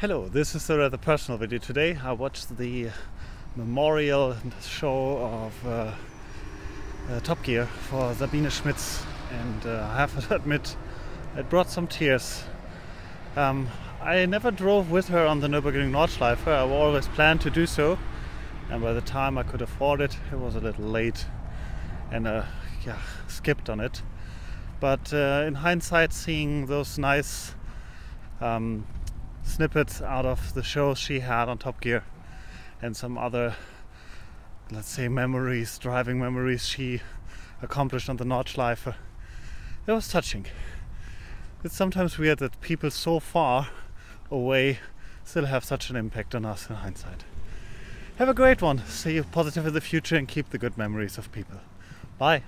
Hello, this is a rather personal video today. I watched the memorial show of uh, uh, Top Gear for Sabine Schmitz and uh, I have to admit it brought some tears. Um, I never drove with her on the Nürburgring Nordschleife. I always planned to do so and by the time I could afford it, it was a little late and uh, yeah, skipped on it. But uh, in hindsight, seeing those nice um, snippets out of the shows she had on Top Gear and some other, let's say, memories, driving memories she accomplished on the Notch Nordschleife. It was touching. It's sometimes weird that people so far away still have such an impact on us in hindsight. Have a great one. See you positive in the future and keep the good memories of people. Bye.